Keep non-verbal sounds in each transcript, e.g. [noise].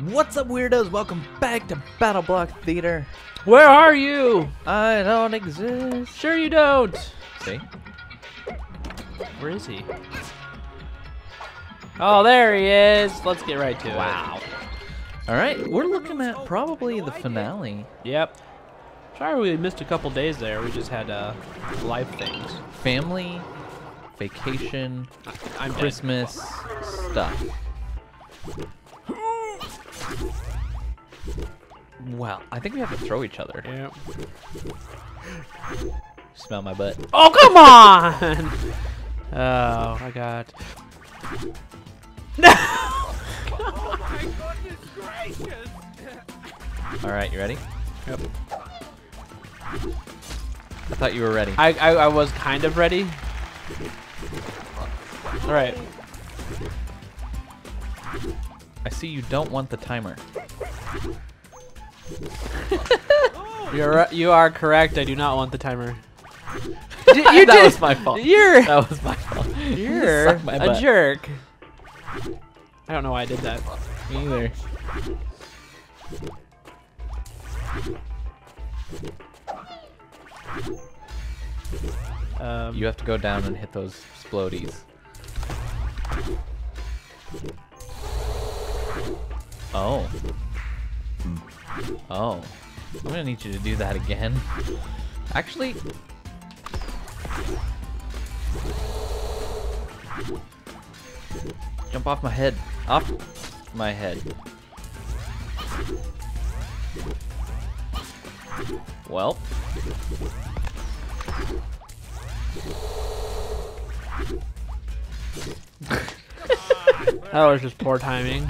What's up, weirdos? Welcome back to Battle Block Theater. Where are you? I don't exist. Sure you don't. See? Where is he? Oh, there he is. Let's get right to it. Wow. All right, we're looking at probably the finale. Yep. Sorry we missed a couple days there. We just had uh, life things. Family, vacation, I'm dead. Christmas stuff. Well, I think we have to throw each other. Yep. Smell my butt. Oh, come on! [laughs] oh, I got. [laughs] All right, you ready? Yep. I thought you were ready. I, I, I was kind of ready. All right. I see you don't want the timer. [laughs] You're you are correct. I do not want the timer. D- [laughs] you [laughs] that did- was my fault. You're That was my fault. you're a jerk. I don't know why I did that. Me either. Um, You have to go down and hit those splodies. Oh. Oh. I'm gonna need you to do that again. Actually. Jump off my head. Off my head. Well. [laughs] that was just poor timing.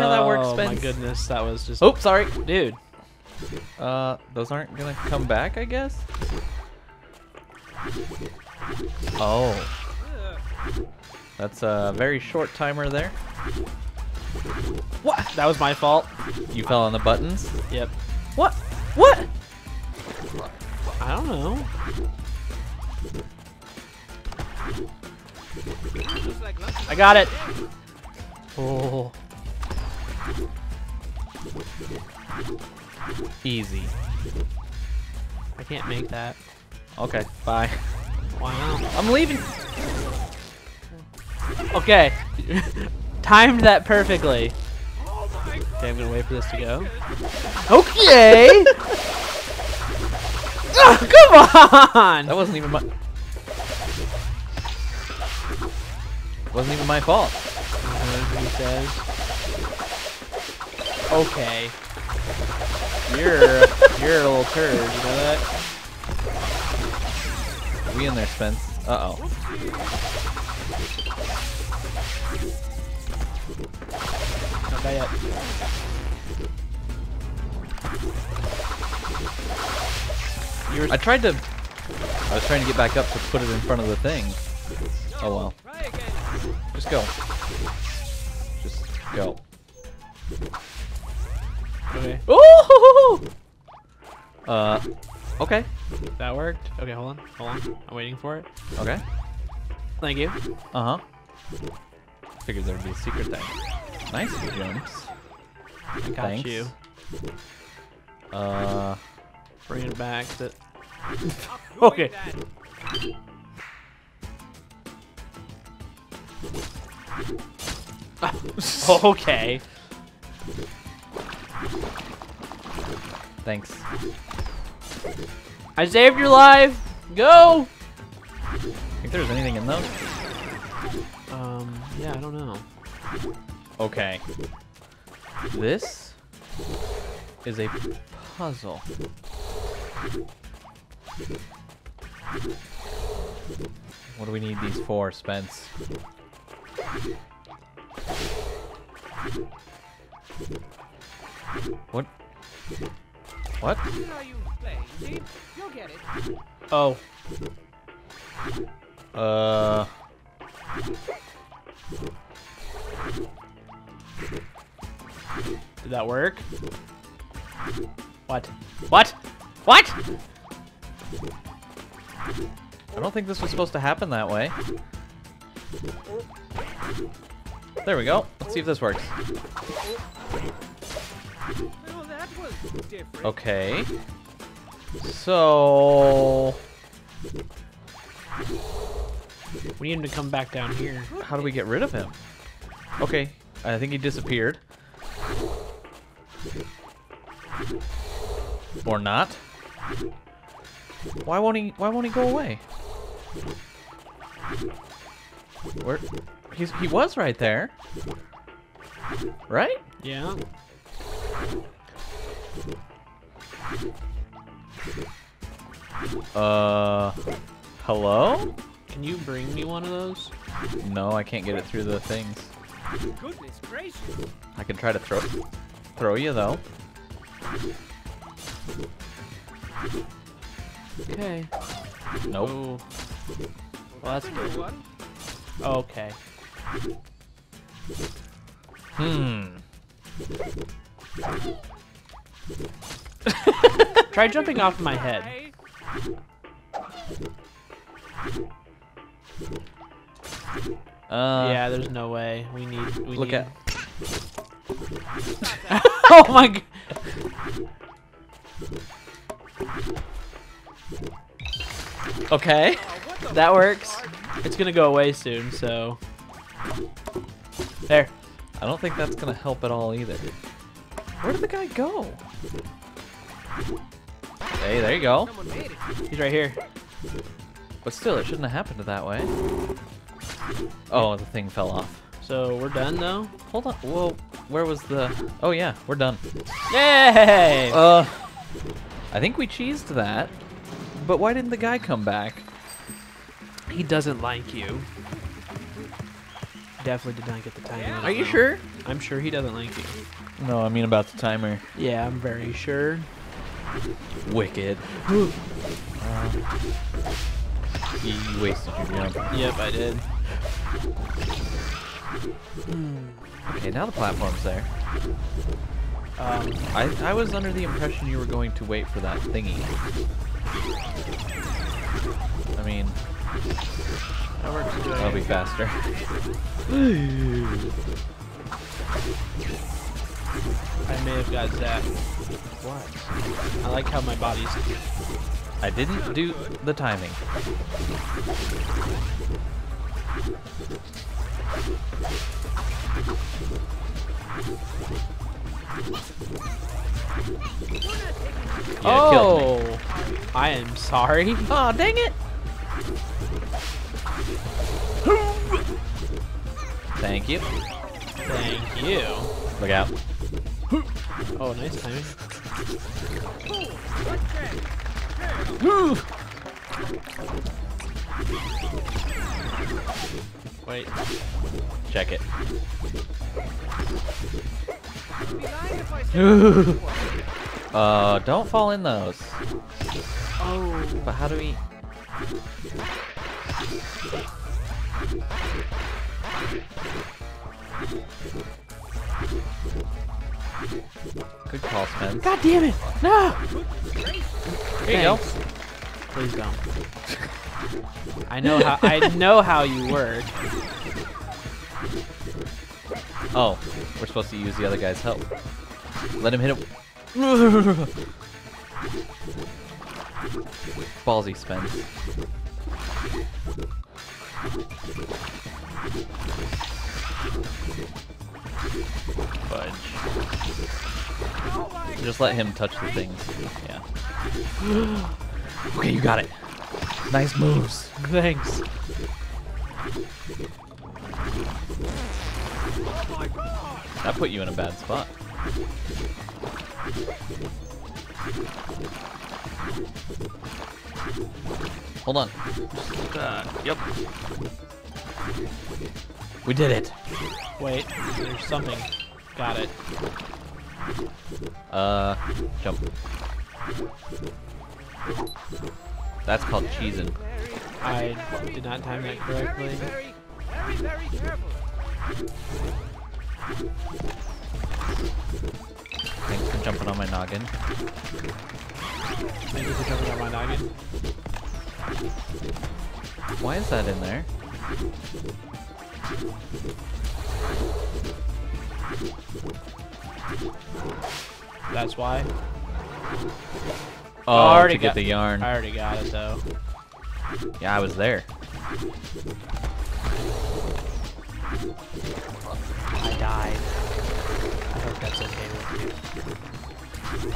How that works, Oh my goodness, that was just. Oh, sorry. dude. Uh, those aren't gonna come back, I guess? Oh. That's a very short timer there. What? That was my fault. You fell on the buttons. Yep. What? What? I don't know. I got it. Oh. Easy. I can't make that. Okay, bye. Wow. I'm leaving. Okay. [laughs] Timed that perfectly. Okay, I'm gonna wait for this to go. Okay. [laughs] [laughs] Ah, come on. That wasn't even my. Wasn't even my fault. Okay. You're you're a little turd, you know that? We in there, Spence. Uh oh. Not yet. You were I tried to. I was trying to get back up to put it in front of the thing. Oh well. Just go. Just go. Okay. Ooh! Uh, okay. That worked. Okay, hold on. Hold on. I'm waiting for it. Okay. Thank you. Uh huh. Figured there'd be a secret there. Nice jumps. Got Thanks. you. Uh, Bring it back. To... [laughs] okay. okay. [laughs] thanks. I saved your life. Go. Think there's anything in those? Um. Yeah, I don't know. Okay. This is a puzzle. What do we need these for, Spence? What? What? Oh. Uh. Did that work? What? What? What? I don't think this was supposed to happen that way. There we go. Let's see if this works. Well, that was different. Okay. So, We need him to come back down here. how do we get rid of him? Okay, I think he disappeared. Or not. Why won't he why won't he go away? Where he's he was right there. Right? Yeah. Uh hello? Can you bring me one of those? No, I can't get it through the things. Goodness gracious. I can try to throw throw you though. Okay. Nope. Oh. Well, that's good. one. Okay. Hmm. Try jumping off my head. Uh yeah, there's no way. We need. We Look need... at [laughs] oh my. g- Okay. That works. It's gonna go away soon, so. There. I don't think that's gonna help at all either. Where did the guy go? Hey, there you go. Someone made it. He's right here. But still, it shouldn't have happened that way. Oh, the thing fell off. So we're done though. Hold on. Whoa. Where was the? Oh yeah, we're done. Yay! Uh, I think we cheesed that. But why didn't the guy come back? he doesn't like you. Definitely did not get the timing. on Are you sure? I'm sure he doesn't like you. No, I mean about the timer. Yeah, I'm very sure. Wicked. Uh, you you wasted your jump. Yep, I did. Okay, now the platform's there. Um, I, I was under the impression you were going to wait for that thingy. I mean, that works too. that'll be faster. [laughs] Have got zapped. What? I like how my body's. I didn't do the timing. Yeah, it killed me. oh, I am sorry. [laughs] Aw, dang it! Thank you. Thank you. Look out. Oh, nice timing. Wait. Check it. I'd be lying if I said Uh, don't fall in those. Oh. But how do we... Good call, Spence. God damn it! No! There you go. Please don't. I know how I know how you work. Oh, we're supposed to use the other guy's help. Let him hit him. [laughs] Ballsy Spence. Just let him touch the things. Yeah. [gasps] okay, you got it. Nice moves. Thanks. That put you in a bad spot. Hold on. Uh, yep. We did it. Wait, there's something. Got it. Uh, jump. That's called cheesing. I did not time that correctly. very, very, very. Thanks for jumping on my noggin. Thank you for jumping on my noggin. Why is that in there? That's why. Oh, I already to get got- the yarn. I already got it though. Yeah, I was there. I died. I hope that's okay with you.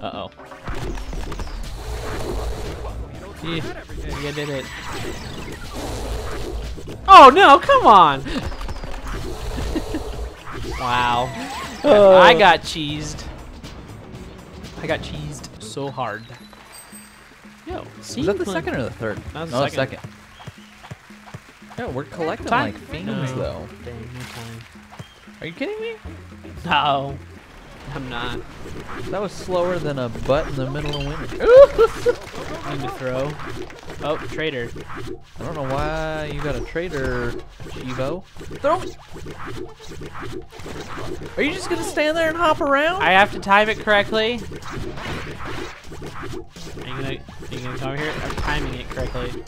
Uh oh. You, you did it. Oh no, come on! [laughs] wow. Oh. I got cheesed. I got cheesed so hard. Yo, Was that the second or the third? That was the no, second. second. Yeah, we're collecting Time. like fiends No. though. Dang, no. Are you kidding me? No, I'm not. That was slower than a butt in the middle of winter. [laughs] Need to throw. Oh, traitor. I don't know why you got a traitor, Chivo. Throw. Are you just gonna stand there and hop around? I have to time it correctly. Are you gonna, are you gonna come here? I'm timing it correctly.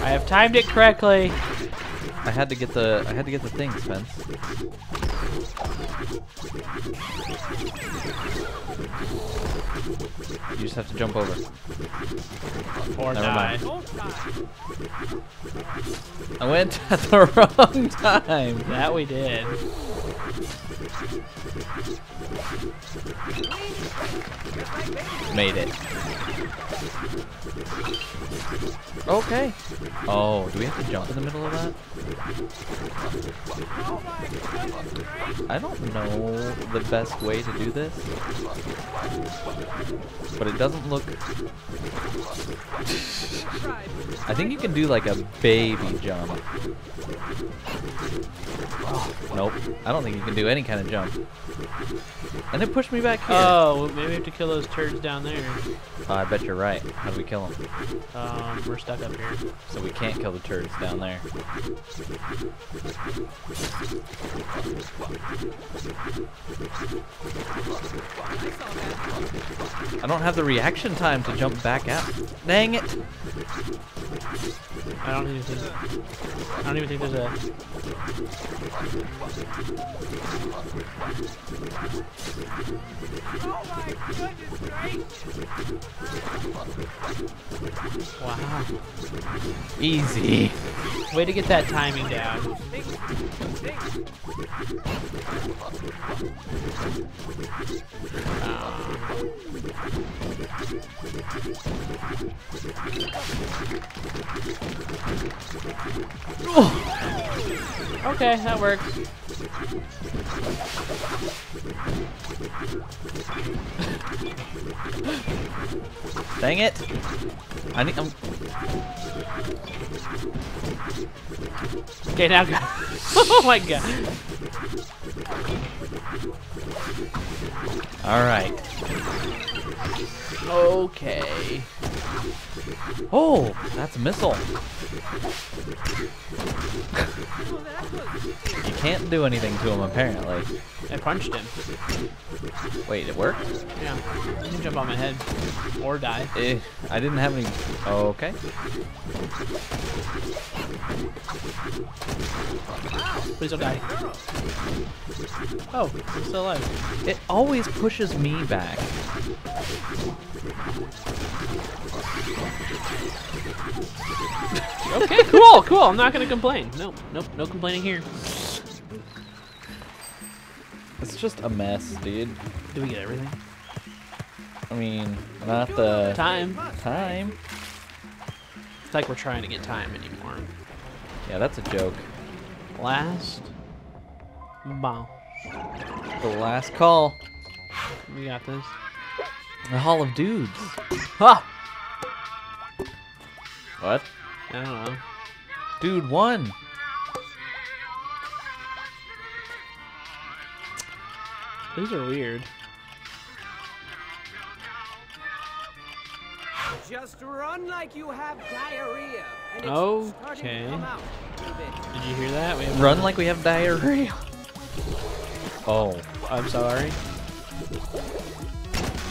I have timed it correctly. I had to get the I had to get the thing, Spence. You just have to jump over. Or Never. Die. I went [laughs] at the wrong time. That we did. Made it. Okay. Oh, do we have to jump in the middle of that? I don't know the best way to do this. But it doesn't look... [laughs] I think you can do like a baby jump. Nope. I don't think you can do any kind of jump. And it pushed me back here. Oh, maybe we have to kill those turds down there. Oh, I bet you're right. How do we kill them? Um, we're stuck up here. So we can't kill the turds down there. I don't have the reaction time to jump back out. Dang it! I don't even think. I don't even think there's a. Oh my goodness gracious. Wow. Easy. Way to get that timing down. Okay, that works. Dang it! I need. I'm, Okay, now go. [laughs] oh my god. all right. Okay. Oh, that's a missile. you can't do anything to him apparently. I punched him. Wait, it worked? Yeah. You can jump on my head. Or die. Eh, I didn't have any. Okay. Please don't die. Oh, still alive. It always pushes me back. Okay, cool, cool. I'm not gonna complain. Nope, nope, no complaining here. It's just a mess, dude. Do we get everything? I mean, not the Time. time. It's like we're trying to get time anymore. Yeah, that's a joke. Last. Bow. The last call. We got this. The Hall of Dudes. Ah! What? I don't know. Dude won. These are weird. Just run like you have diarrhea. And it's starting Okay. come out a little bit. Did you hear that? We have Run like we have diarrhea. Oh. I'm sorry.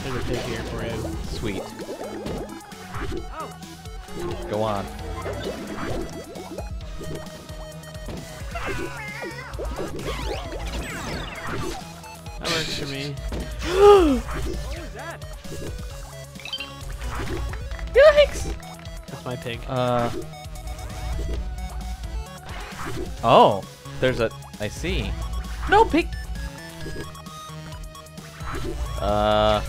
There's a pig here for you. Sweet. Go on. That works for me. [gasps] Yikes! That's my pig. Uh. Oh, there's a. I see. No pig. Uh.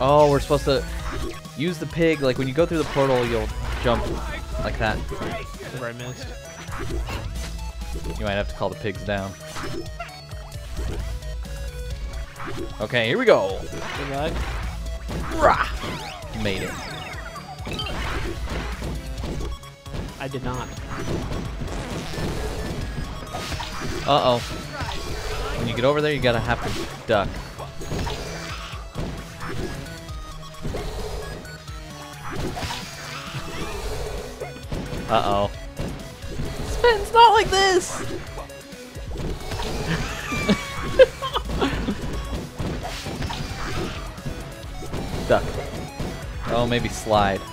Oh, we're supposed to use the pig. Like when you go through the portal, you'll jump like that. I missed. You might have to call the pigs down. Okay, here we go. Good luck. Rah! Made it. I did not. Uh oh. When you get over there, you gotta have to duck. Uh oh. Spin's not like this! duck. Oh, maybe slide. [laughs]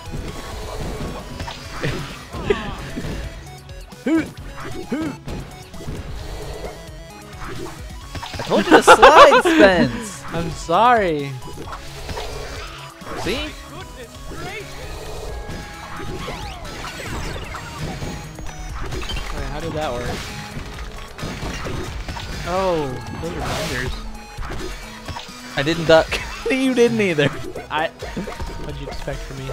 I told you to slide, [laughs] Spence! I'm sorry. See? Wait, how did that work? Oh, those are binders. I didn't duck. [laughs] you didn't either. I. What'd you expect from me?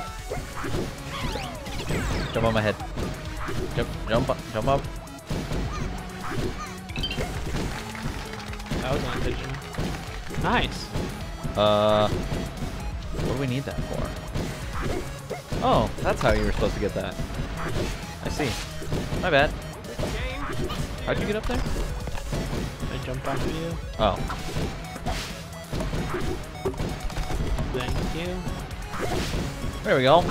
Jump on my head. Jump, jump up, jump up. That was unintentional. Nice. Uh, what do we need that for? Oh, that's how you were supposed to get that. I see. My bad. How'd you get up there? I jumped of you. Oh, Thank you. there we go.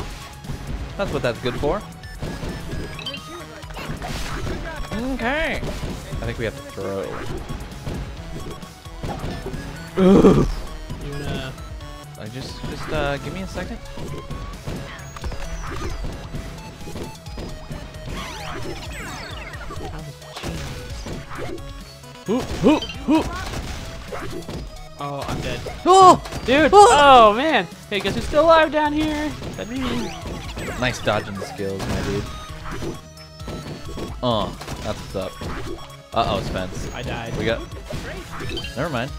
That's what that's good for. Okay. I think we have to throw. I [laughs] [laughs] just, just, uh, give me a second. Oh, I'm dead. Oh! Dude! Oh! Oh man! Hey, guess who's still alive down here? That me. Nice dodging skills, my dude. Oh, that's what's up. Uh oh, Spence. I died. We got. Never mind.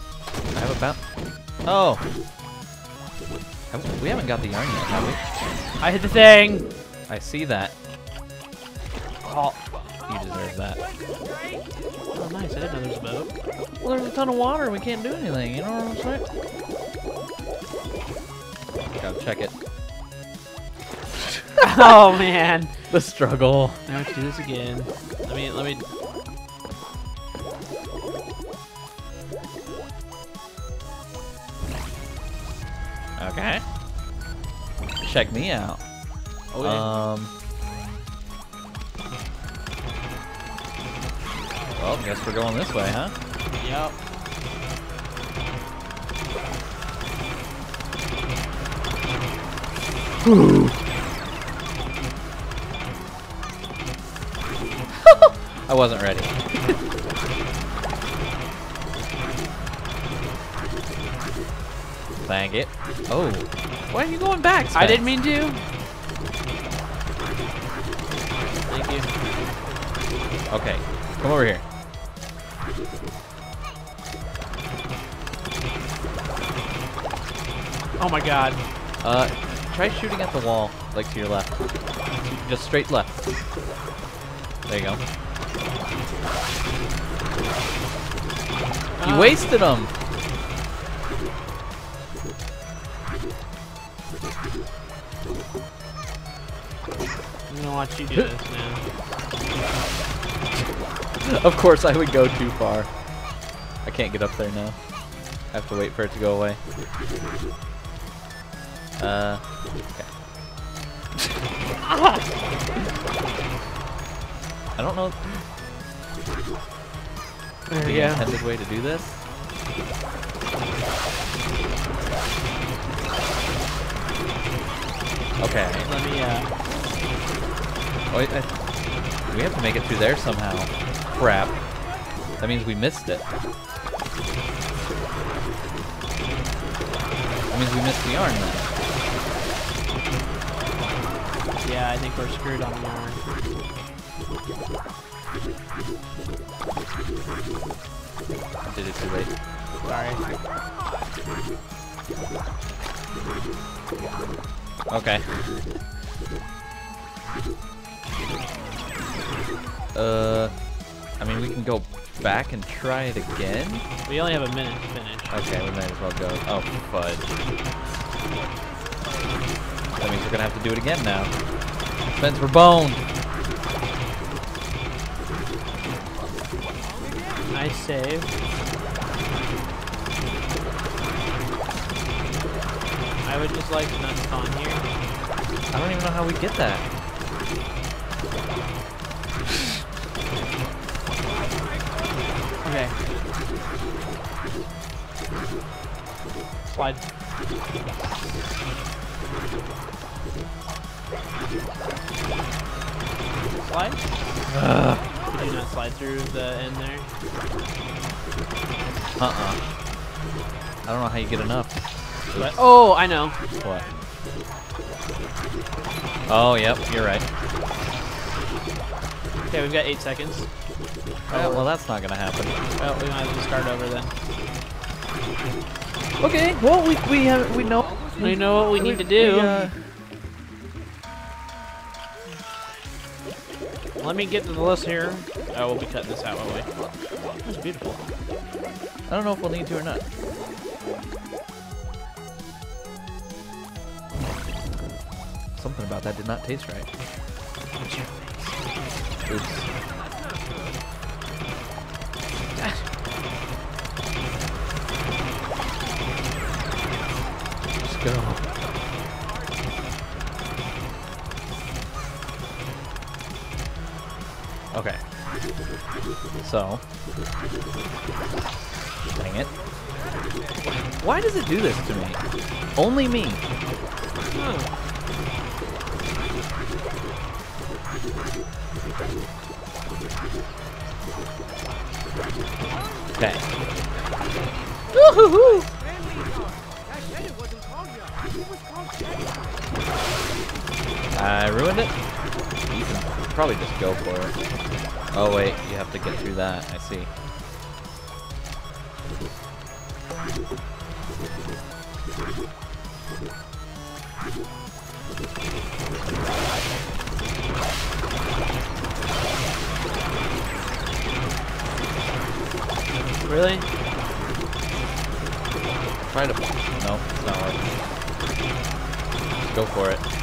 I have a bounce. Oh. We haven't got the yarn yet, have we? I hit the thing. I see that. Oh, you deserve that. Oh, nice. I didn't know there was a boat. Well, there's a ton of water. We can't do anything. You know what I'm saying? Gotta check it. [laughs] oh man! The struggle. Now I have to do this again. Let me. Let me. Check me out. Oh, yeah. Um. Well, guess we're going this way, huh? Yep. I wasn't ready. Thank it. Oh. Why are you going back? I Spence? didn't mean to. Thank you. Okay. Come over here. Oh my god. Uh, try shooting at the wall, like to your left. Just straight left. There you go. You Ah. wasted them. Gonna watch you do this now. [laughs] Of course, I would go too far. I can't get up there now. I have to wait for it to go away. Uh, okay. [laughs] I don't know. There the go. intended way to do this. Okay. Let me, uh, Oh, I, I- we have to make it through there somehow. Crap. That means we missed it. That means we missed the yarn then. yeah, I think we're screwed on the yarn. I did it too late. Sorry. Okay. Uh, I mean, we can go back and try it again. We only have a minute to finish. Okay, we might as well go. Oh, fudge. That means we're gonna have to do it again now. Spence, we're boned. Nice save. I would just like to not here. I don't even know how we get that. Okay. Slide. Slide? Ugh. Could you not slide through the end there? Uh-uh. I don't know how you get enough. But, oh, I know. What? Oh, yep, you're right. Okay, we've got eight seconds. Oh, well, that's not gonna happen. Well, we might as well start over then. Okay, well, we we have we know. We know what we need to do. uh, Let me get to the list here. Oh, we'll be cutting this out, won't we? That's beautiful. I don't know if we'll need to or not. Something about that did not taste right. Oops. Go. Okay. So. Dang it. Why does it do this to me? Only me. Hmm. Okay. Woohoo! I ruined it. You can probably just go for it. Oh wait, you have to get through that. I see. Really? Try to. No, it's not working. Just go for it.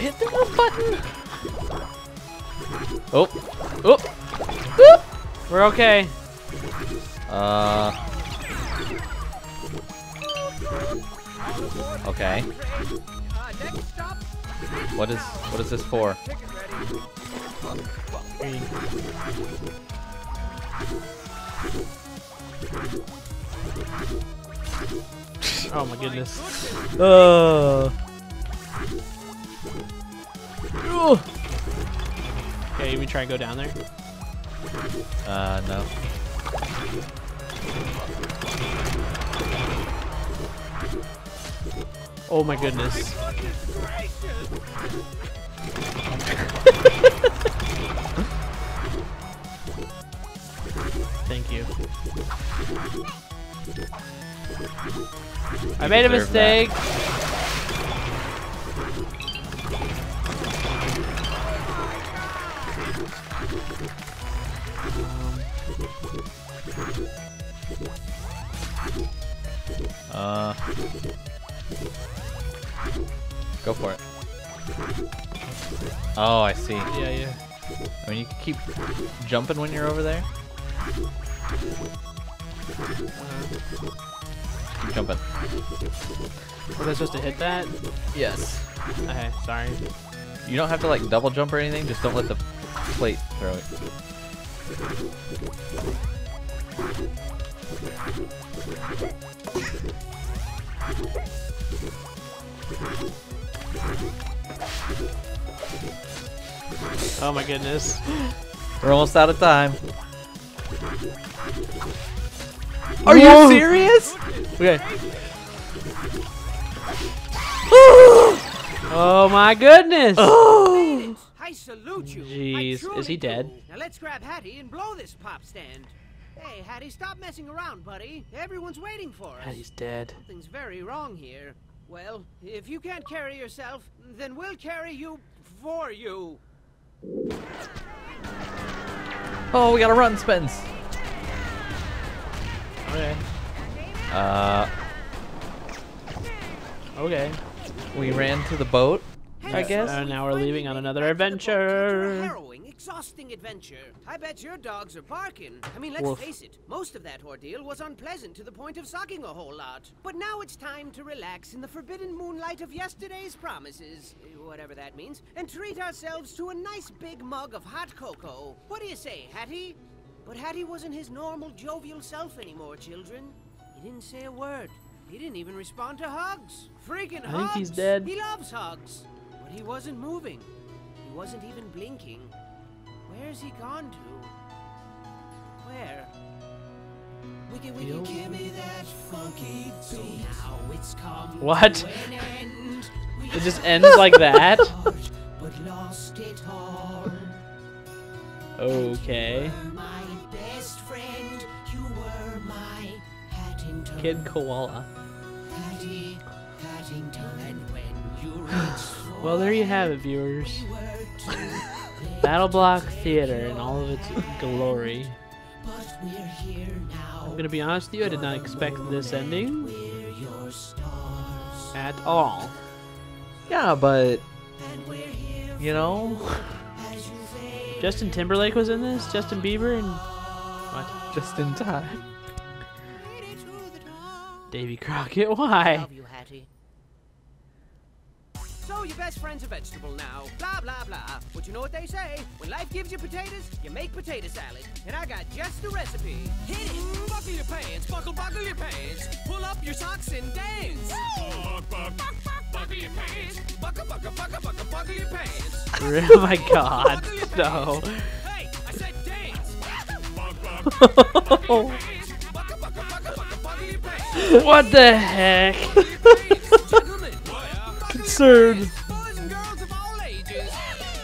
Hit the move button. Oh, oh. We're okay. Uh. Okay. Uh, next stop, What is what is this for? ticket ready. Green. Oh my goodness. Uh. Okay, we try and go down there. Uh, no. Oh my goodness. [laughs] Thank you. I made a mistake. that. Uh. Go for it. Oh, I see. Yeah, yeah. I mean, you can keep jumping when you're over there. Keep jumping. Was I supposed to hit that? Yes. Okay, sorry. You don't have to like double jump or anything. Just don't let the plate throw it. Oh my goodness. We're almost out of time. Are you serious? Okay. [gasps] oh my goodness! [gasps] I salute you. Jeez, I is he dead? do. Now let's grab Hatty and blow this pop stand. Hey, Hatty, stop messing around, buddy. Everyone's waiting for us. Hatty's dead. Something's very wrong here. Well, if you can't carry yourself, then we'll carry you for you. Oh, we gotta run, Spence. Okay. Uh, Okay. we ran to the boat. I guess. so Uh, now we're leaving on another back to the boat after a adventure. Exhausting adventure. I bet your dogs are barking. I mean, let's face it, most of that ordeal was unpleasant to the point of sucking a whole lot. But now it's time to relax in the forbidden moonlight of yesterday's promises, whatever that means, and treat ourselves to a nice big mug of hot cocoa. What do you say, Hatty? But Hatty wasn't his normal jovial self anymore, children. He didn't say a word. He didn't even respond to hugs. Freaking I hugs! think he's dead. He loves hugs. But he wasn't moving. He wasn't even blinking. Where's he gone to? Where? Wiggy, wiggy, Field? give me that funky beat. So now it's come What? to an end. It just ends like that? but lost it all. Okay. You were my best friend. You were my Hattington. Kid Koala. Hatty, Hattington. And when you reached Well, there you have it, viewers. [laughs] Battle Block Theater in all of its glory. But we're here now. I'm gonna be honest with you, I did not expect this ending We're your stars. at all. Yeah, but And we're here you know, as you fade. Justin Timberlake was in this? Justin Bieber and. What? just in time. Lady to the dawn. Davy Crockett? Why? Love you, Hatty. So your best friend's a vegetable now. Blah blah blah. But you know what they say? When life gives you potatoes, you make potato salad. And I got just the recipe. Hit it. Buckle your pants. Buckle buckle your pants. Pull up your socks and dance. Buck, buck, buck, buckle your pants. Buckle buckle buckle buckle buckle your pants. oh my god. [laughs] No. Hey, I said dance. [laughs] Buckle buckle buckle buckle buckle your pants. What the heck? Gentlemen, Concerned. Boys and girls of all ages,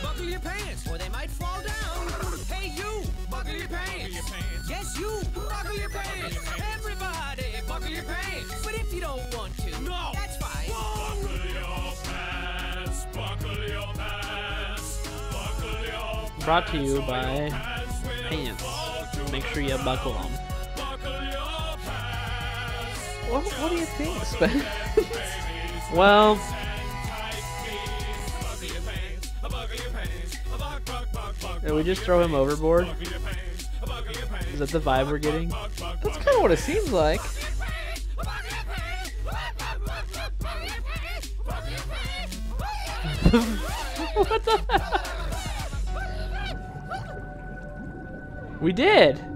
buckle your pants or they might fall down. Hey, you, buckle your pants. Yes, you, buckle your pants. Everybody, buckle your pants. But if you don't want to, no, that's fine. Buckle your pants, buckle your pants, buckle your Brought to you by pants, we'll Pants. fall to Make sure you buckle them. buckle your pants. What, what do you think, Spence? [laughs] Well, did we just throw him overboard? Is that the vibe we're getting? That's kind of what it seems like. [laughs] what the [laughs] We did.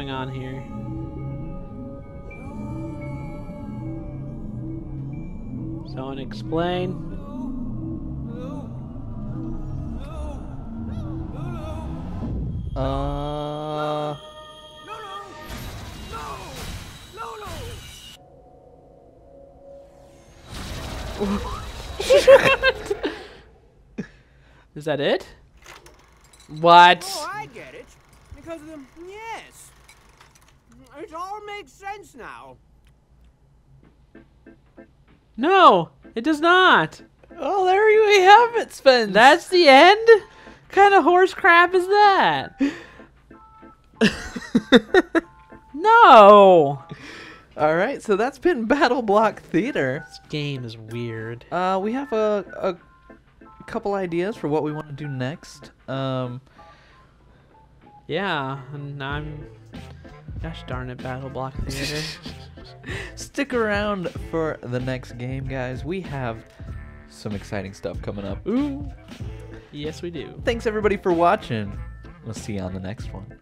Going on here? Someone explain. Uh, No, no, no, no, no. Is that it? What? Oh, I get it. Because of the yes. It all makes sense now. No, it does not. oh, there you have it, Spence. That's the end? kind of horse crap is that? [laughs] No. All right, so that's been Battle Block Theater. This game is weird. Uh, we have a, a a couple ideas for what we want to do next. Um, Yeah, and I'm. Gosh darn it, BattleBlock [laughs] Theater. stick around for the next game, guys. We have some exciting stuff coming up. Ooh. Yes, we do. Thanks everybody for watching. We'll see you on the next one.